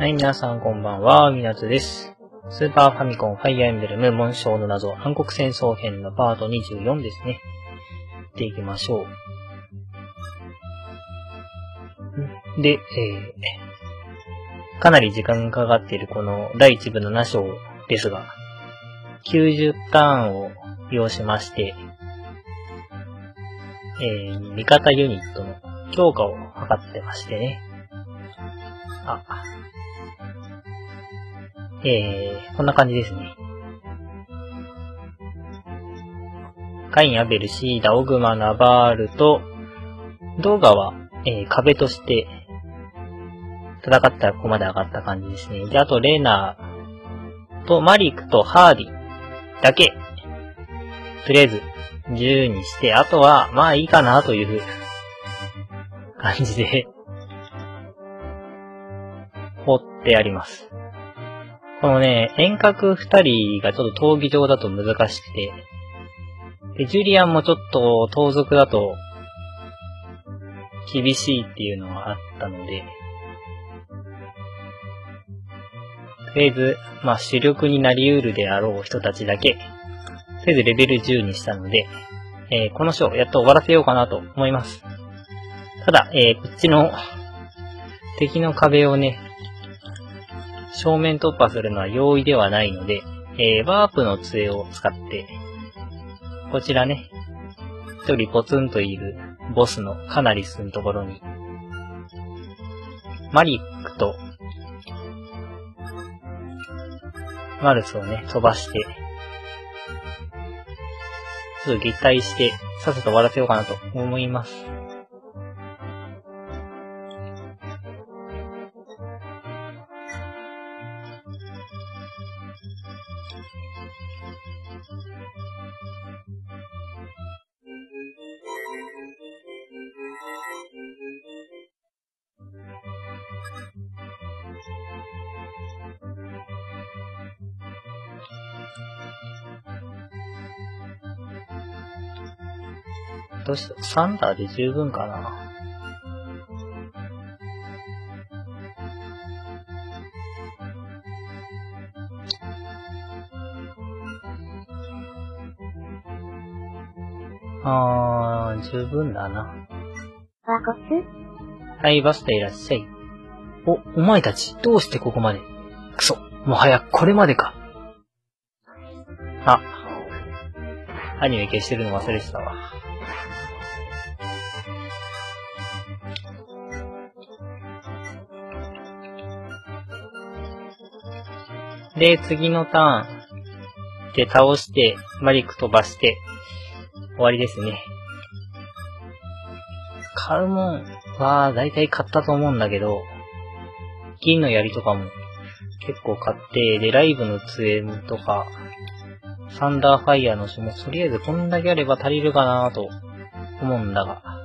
はい、皆さんこんばんは、みなつです。スーパーファミコンファイアエンブレム紋章の謎、暗黒戦争編のパート24ですね。っていきましょう。で、えー、かなり時間がかかっているこの第1部の7章ですが、90ターンを要しまして、えー、味方ユニットの強化を図ってましてね。あ、えー、こんな感じですね。カイン、アベル、シーダ、オグマ、ナバールと、動画は、えー、壁として、戦ったらここまで上がった感じですね。で、あと、レーナーと、マリックとハーディだけ、とりあえず、10にして、あとは、まあいいかなという感じで、放ってあります。このね、遠隔二人がちょっと闘技場だと難しくて、で、ジュリアンもちょっと盗賊だと厳しいっていうのがあったので、とりあえず、まあ主力になり得るであろう人たちだけ、とりあえずレベル10にしたので、えーこの章やっと終わらせようかなと思います。ただ、えーこっちの敵の壁をね、正面突破するのは容易ではないので、えーワープの杖を使って、こちらね、一人ポツンといるボスのカナリスのところに、マリックと、マルスをね、飛ばして、ちょっと撃退して、さっさと終わらせようかなと思います。サンダーで十分かな。あー、十分だな。ワコス？はい、バスタいらっしゃい。お、お前たち、どうしてここまで？くそ、もはやこれまでか。あ、アニメ消してるの忘れてたわ。で、次のターンで倒して、マリック飛ばして、終わりですね。買うもんは、だいたい買ったと思うんだけど、銀の槍とかも結構買って、で、ライブの杖とか、サンダーファイヤーの書も、とりあえずこんだけあれば足りるかなと思うんだが。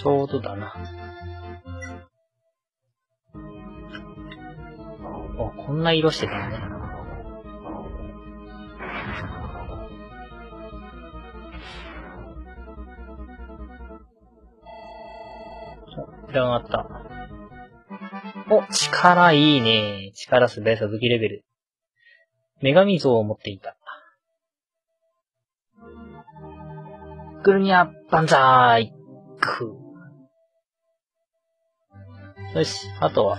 ちょうどだな。お、こんな色してたんね。お、裏があった。お、力いいね。力すべさ武器レベル。女神像を持っていた。グルニャ、バンザーイよし、あとは、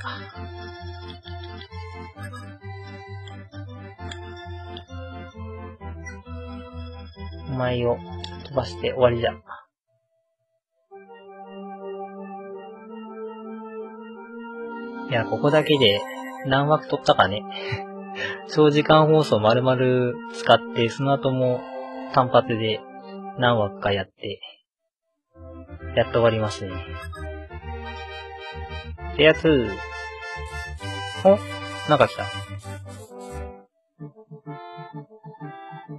お前を飛ばして終わりじゃ。いや、ここだけで何枠取ったかね。長時間放送丸々使って、その後も単発で何枠かやって、やっと終わりますね。ってやつ、おなんか来た。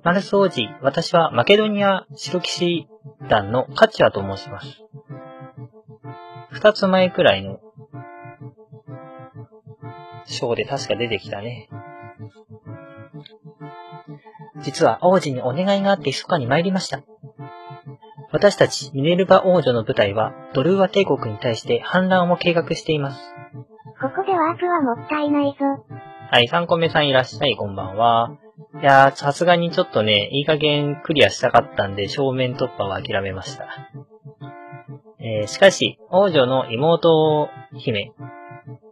マルス王子、私はマケドニア白騎士団のカチュアと申します。二つ前くらいの、ショーで確か出てきたね。実は王子にお願いがあって密かに参りました。私たちミネルバ王女の部隊はドルーア帝国に対して反乱を計画しています。ここでワープはもったいないぞ。はい、3個目さんいらっしゃい、こんばんは。いやー、さすがにちょっとね、いい加減クリアしたかったんで、正面突破は諦めました。えー、しかし、王女の妹姫、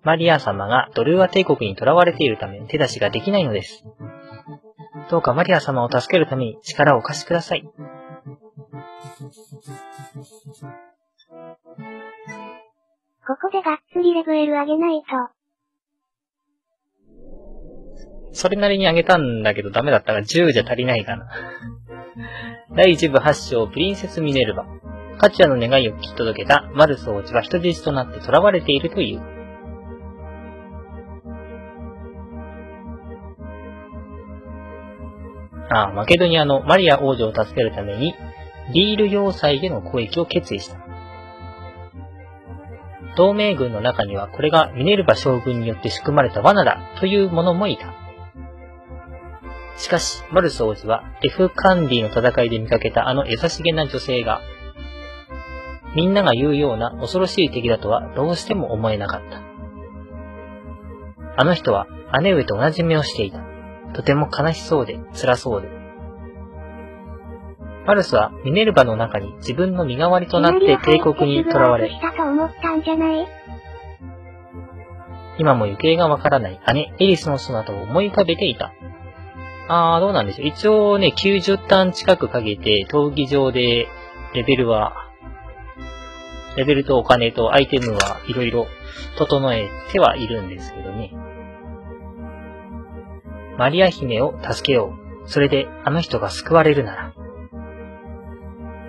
マリア様がドルーア帝国に囚われているため、手出しができないのです。どうかマリア様を助けるために力をお貸しください。ここでがっつりレベル上げないと。それなりに上げたんだけどダメだったら10じゃ足りないかな。第1部8章、プリンセスミネルヴァ。カチュアの願いを聞き届けたマルス王子は人質となって囚われているという。ああ、マケドニアのマリア王女を助けるために、リール要塞での攻撃を決意した。同盟軍の中にはこれがミネルヴァ将軍によって仕組まれた罠だという者もいた。しかし、マルス王子は、エフ・カンディの戦いで見かけたあの優しげな女性が、みんなが言うような恐ろしい敵だとはどうしても思えなかった。あの人は姉上と同じ目をしていた。とても悲しそうで辛そうで。マルスはミネルヴァの中に自分の身代わりとなって帝国に囚われ、今も行方がわからない姉、エリスの姿を思い浮かべていた。あー、どうなんでしょう。一応ね、90ターン近くかけて、闘技場で、レベルは、レベルとお金とアイテムはいろいろ整えてはいるんですけどね。マリア姫を助けよう。それであの人が救われるなら。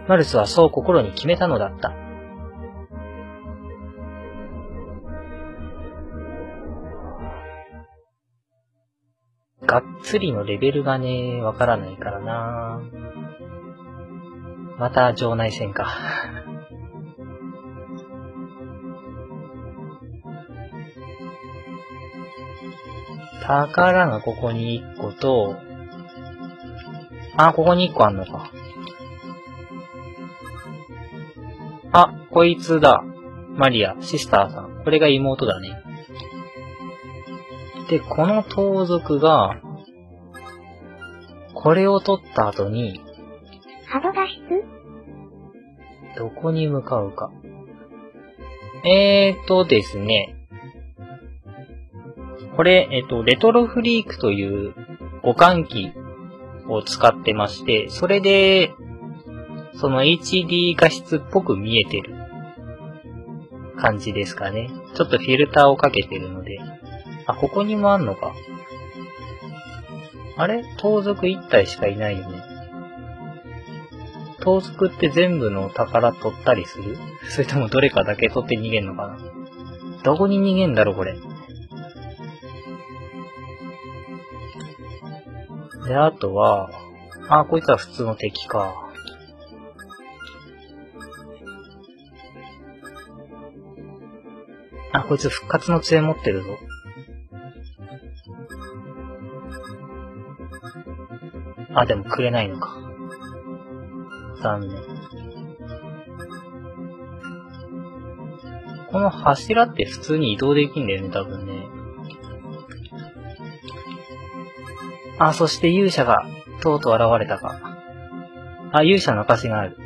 マルスはそう心に決めたのだった。がっつりのレベルがね、わからないからなまた場内戦か。宝がここに1個と、あ、ここに1個あんのか。あ、こいつだ。マリア、シスターさん。これが妹だね。で、この盗賊が、これを取った後に、ハドどこに向かうか。えーとですね。これ、えっ、と、レトロフリークという互換機を使ってまして、それで、その HD 画質っぽく見えてる感じですかね。ちょっとフィルターをかけてるので。あ、ここにもあんのか。あれ？盗賊1体しかいないよね。盗賊って全部の宝取ったりする？それともどれかだけ取って逃げんのかなどこに逃げんだろ、これ。で、あとは、あ、こいつは普通の敵か。あ、こいつ復活の杖持ってるぞ。あ、でもくれないのか。残念。この柱って普通に移動できんだよね、多分ね。あ、そして勇者が、とうとう現れたか。あ、勇者の証がある。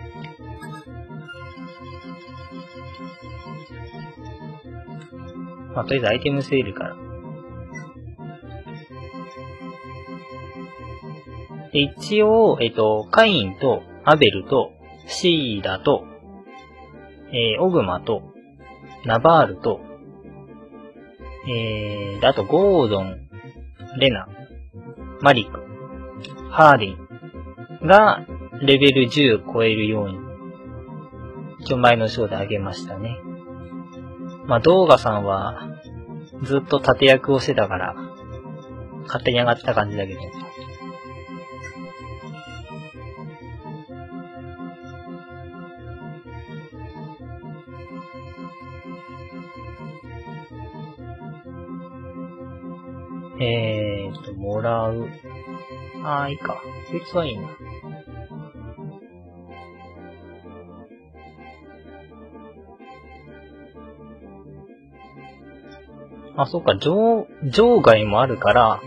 まあ、とりあえずアイテムセールから。で、一応、えっと、カインとアベルとシーダと、えー、オグマとナバールと、えー、あと、ゴードン、レナ、マリク、ハーディンが、レベル10超えるように、一応前の章であげましたね。まあ、動画さんは、ずっと盾役をしてたから、勝手に上がってた感じだけど。えーと、もらう。あー、いいか。こいつはいいな。あ、そっか、場、場外もあるから、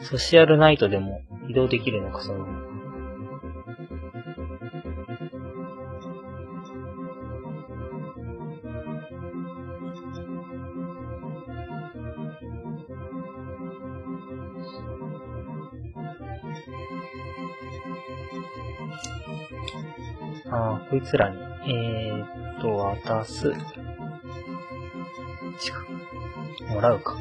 ソシアルナイトでも移動できるのか、その。ああ、こいつらに、えーっと、渡す。もらうか。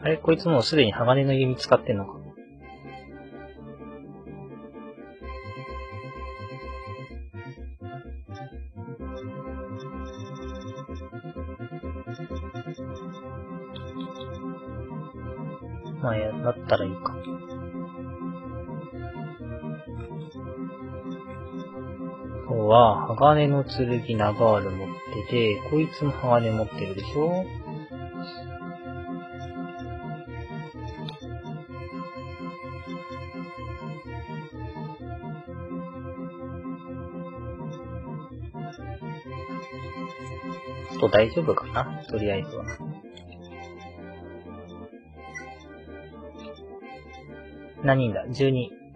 あれ？こいつもうすでに鋼の弓使ってんのか？まあ、や、だったらいい今日は、鋼の剣ナガール持ってて、こいつも鋼持ってるでしょと大丈夫かなとりあえずは。何人だ ?12。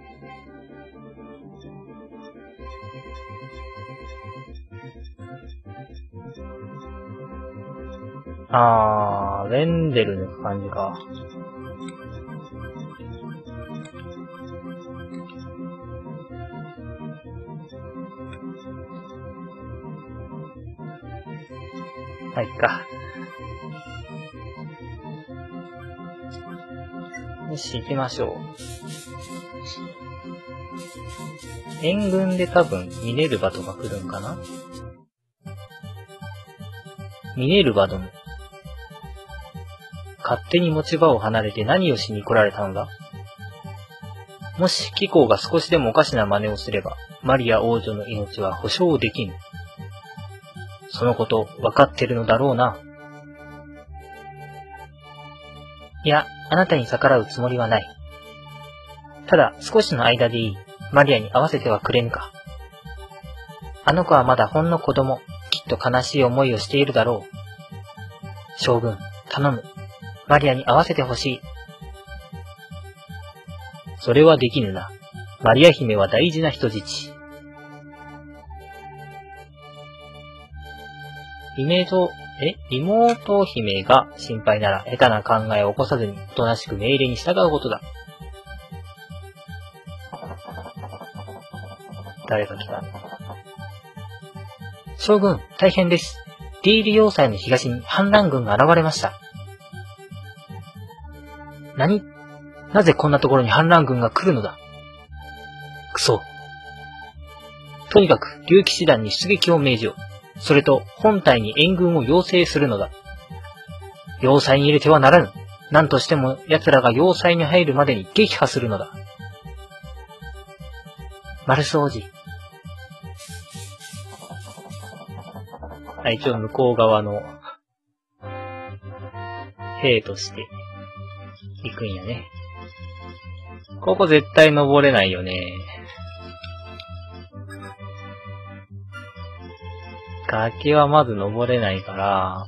あー、ウェンデルの感じか。はい、か。よし、行きましょう。援軍で多分、ミネルバとか来るんかな？ミネルバ殿。勝手に持ち場を離れて何をしに来られたのだ？もし気候が少しでもおかしな真似をすれば、マリア王女の命は保証できぬ。そのこと、わかってるのだろうな。いや、あなたに逆らうつもりはない。ただ、少しの間でいい。マリアに会わせてはくれぬか。あの子はまだほんの子供、きっと悲しい思いをしているだろう。将軍、頼む。マリアに会わせてほしい。それはできぬな。マリア姫は大事な人質。妹、え、妹姫が心配なら下手な考えを起こさずに、おとなしく命令に従うことだ。誰か来た？将軍、大変です。ディール要塞の東に反乱軍が現れました。何？なぜこんなところに反乱軍が来るのだ？くそ。とにかく、竜騎士団に出撃を命じよう。それと、本体に援軍を要請するのだ。要塞に入れてはならぬ。何としても奴らが要塞に入るまでに撃破するのだ。マルス王子。あ、一応向こう側の兵として行くんやね。ここ絶対登れないよね。崖はまず登れないから、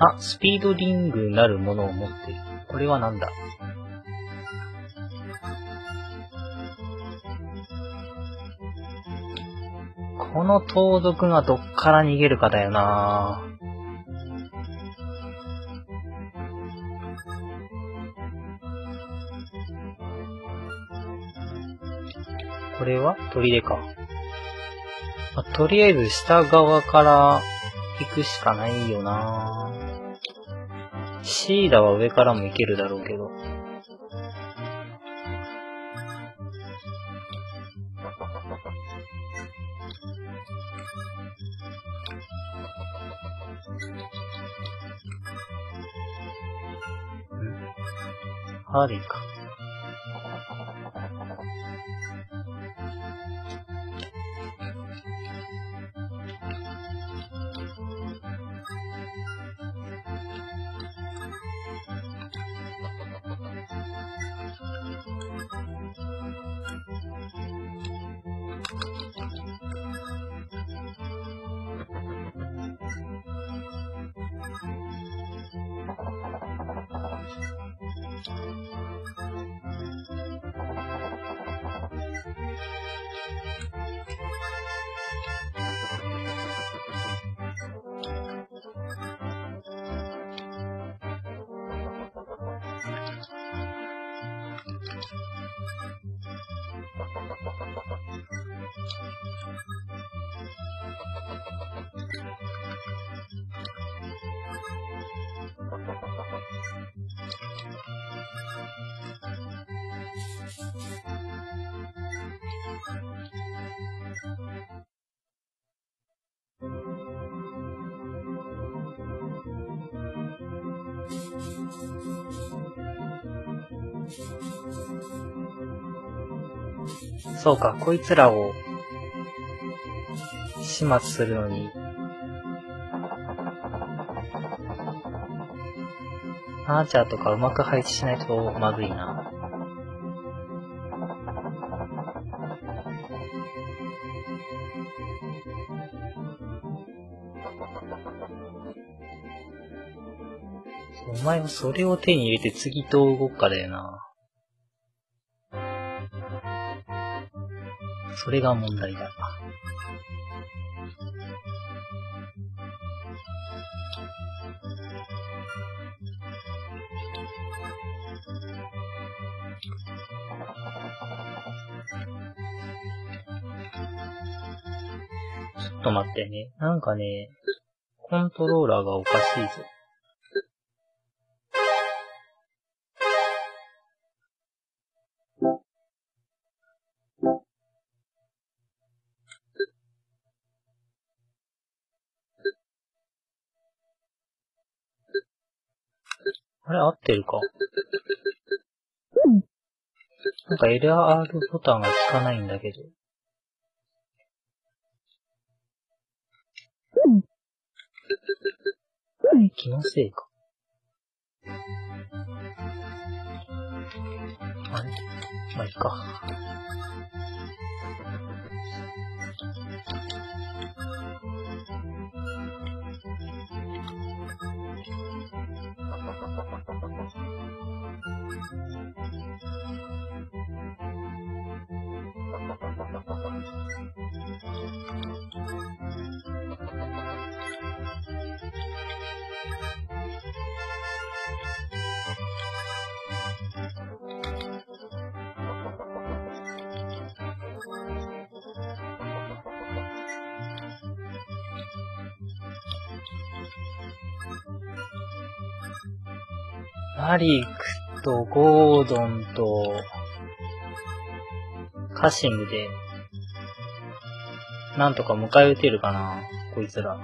あ、スピードリングなるものを持ってる。これはなんだ？この盗賊がどっから逃げるかだよなこれは砦か。まあとりあえず下側から行くしかないよなシーダは上からも行けるだろうけど。ハそうか、こいつらを始末するのに、アーチャーとかうまく配置しないとまずいな。前はそれを手に入れて次どう動くかだよな。それが問題だ。ちょっと待ってね。なんかね、コントローラーがおかしいぞ。あれ合ってるか？なんか LR ボタンが効かないんだけど。気のせいか。あれ？まあ、いいか。マリックとゴードンとカシムで、なんとか迎え撃てるかな、こいつら。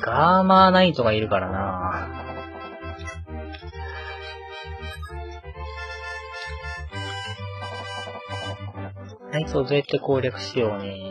ガーマーナイトがいるからなナイトをどうやって攻略しようね。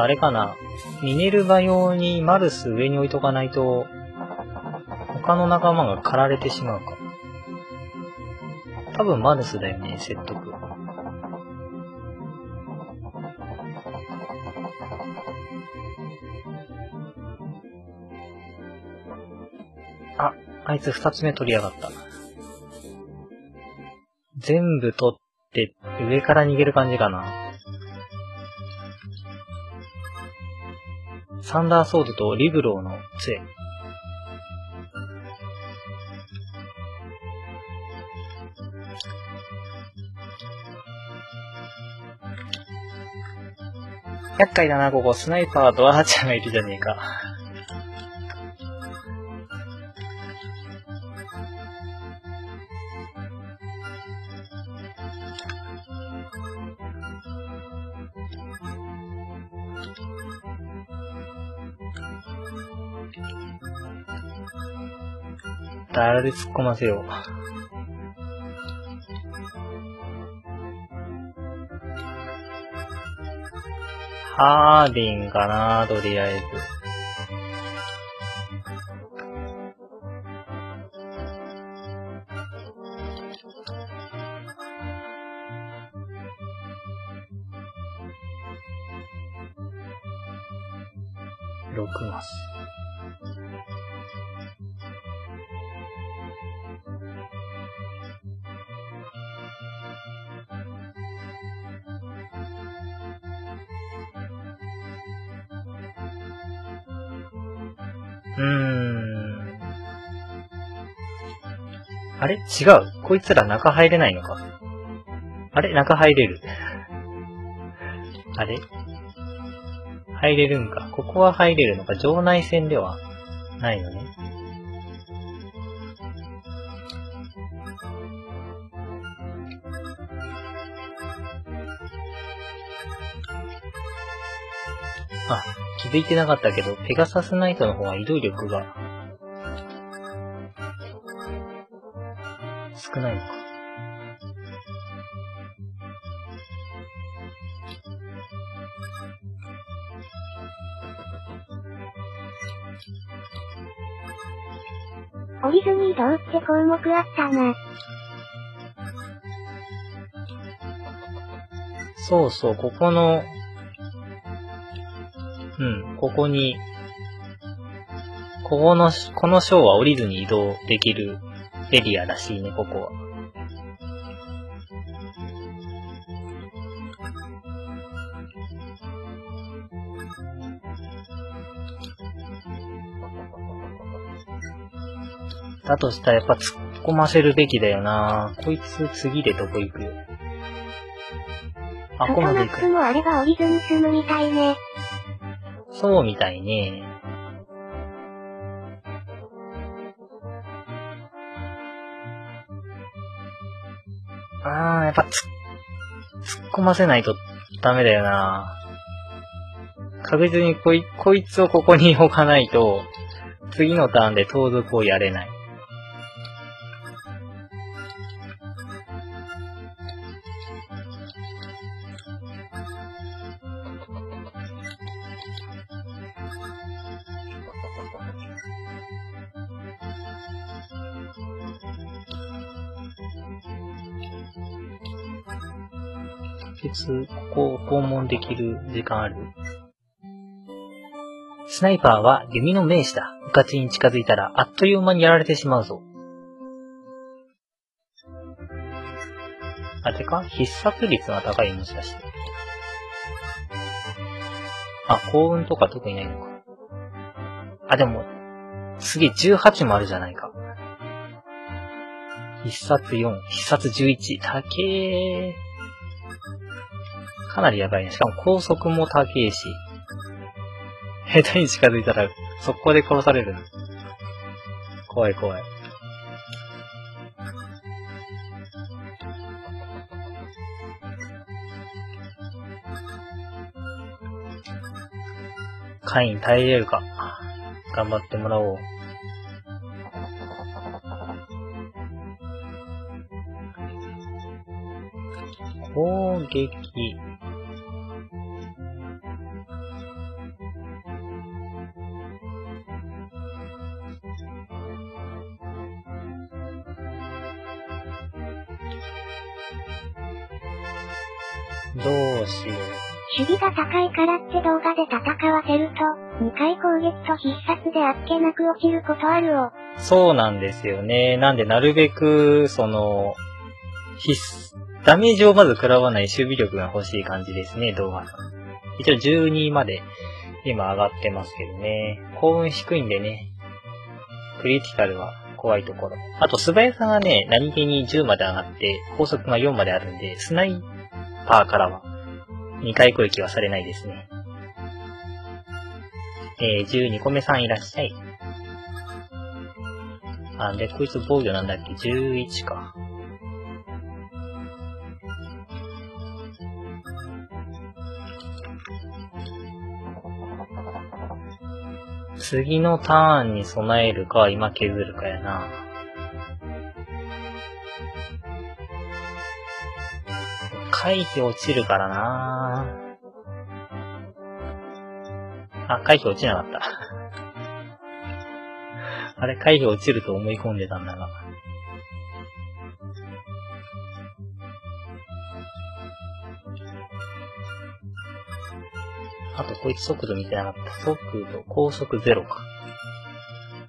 とあれかな。ミネルヴァ用にマルス上に置いとかないと、他の仲間が狩られてしまうか。多分マルスだよね、説得。あ、あいつ二つ目取りやがった。全部取って、上から逃げる感じかな。サンダーソードとリブローの杖。厄介だな、ここ。スナイパーとアーチャーがいるじゃねえか。誰で突っ込ませよう。ハーディンかなとりあえず。違う。こいつら中入れないのか。あれ？中入れる。あれ？入れるんか。ここは入れるのか。場内戦ではないのね。あ、気づいてなかったけど、ペガサスナイトの方は移動力が少ないのか。降りずに移動って項目あったな。そうそう、ここの、うん、ここに、ここの、この章は降りずに移動できるエリアらしいね、ここは。だとしたらやっぱ突っ込ませるべきだよなこいつ次でどこ行く？よ。あ、ここまで行くもあれば降りずに済むみたいね。そうみたいね。ああ、やっぱつ、突っ込ませないとダメだよな。確実にこい、こいつをここに置かないと、次のターンで盗賊をやれない。できる時間ある？スナイパーは弓の名手だ。うかちに近づいたらあっという間にやられてしまうぞ。あれか必殺率が高いもしかして。あ、幸運とか特にないのか。あ、でも、次18もあるじゃないか。必殺4、必殺11、高えかなりやばいね。しかも高速も高えし。下手に近づいたら、速攻で殺される。怖い怖い。カイン耐えれるか。頑張ってもらおう。攻撃。どうしよう。守備が高いからって動画で戦わせると、2回攻撃と必殺であっけなく落ちることあるを。そうなんですよね。なんで、なるべく、その、必須、ダメージをまず食らわない守備力が欲しい感じですね、動画。一応12まで今上がってますけどね。幸運低いんでね。クリティカルは怖いところ。あと素早さがね、何気に10まで上がって、高速が4まであるんで、スナイパーからは2回攻撃はされないですね。えー、12個目さんいらっしゃい。あ、で、こいつ防御なんだっけ ?11 か。次のターンに備えるか、今削るかやな。回避落ちるからなあ、回避落ちなかった。あれ、回避落ちると思い込んでたんだが。あと、こいつ速度見てなかった。速度、高速ゼロか。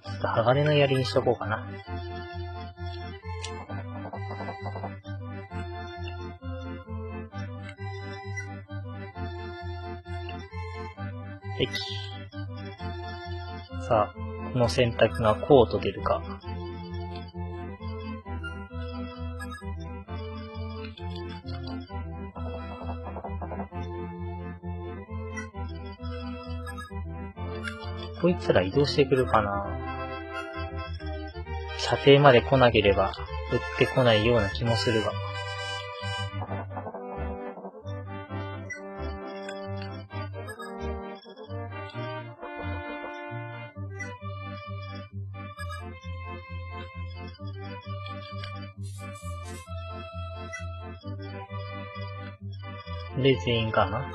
ちょっと鋼の槍にしとこうかな。さあ、この選択がこうと出るか。こいつら移動してくるかな射程まで来なければ、撃ってこないような気もするが。で、全員かな？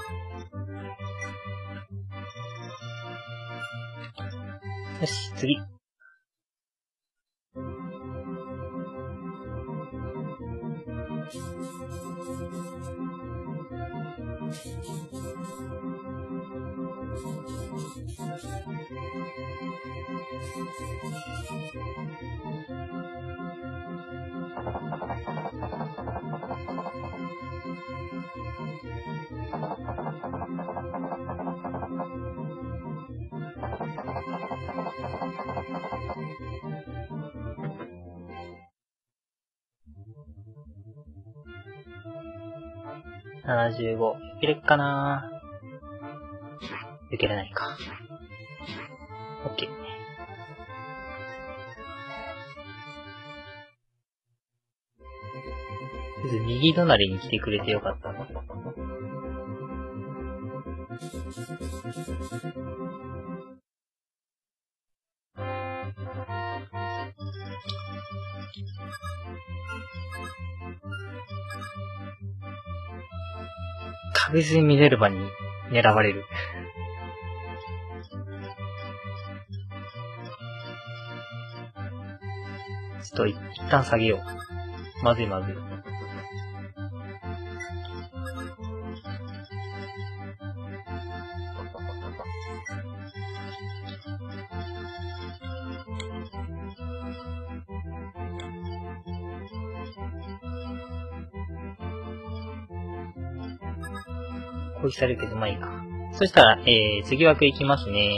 よし、次。75。いけるかないけれないか。OK。まず右隣に来てくれてよかった確実にミネルヴァに狙われる。ちょっと一旦下げよう。まずいまずい。表示されるけど、まあいいか。そしたら、えー、次枠いきますね。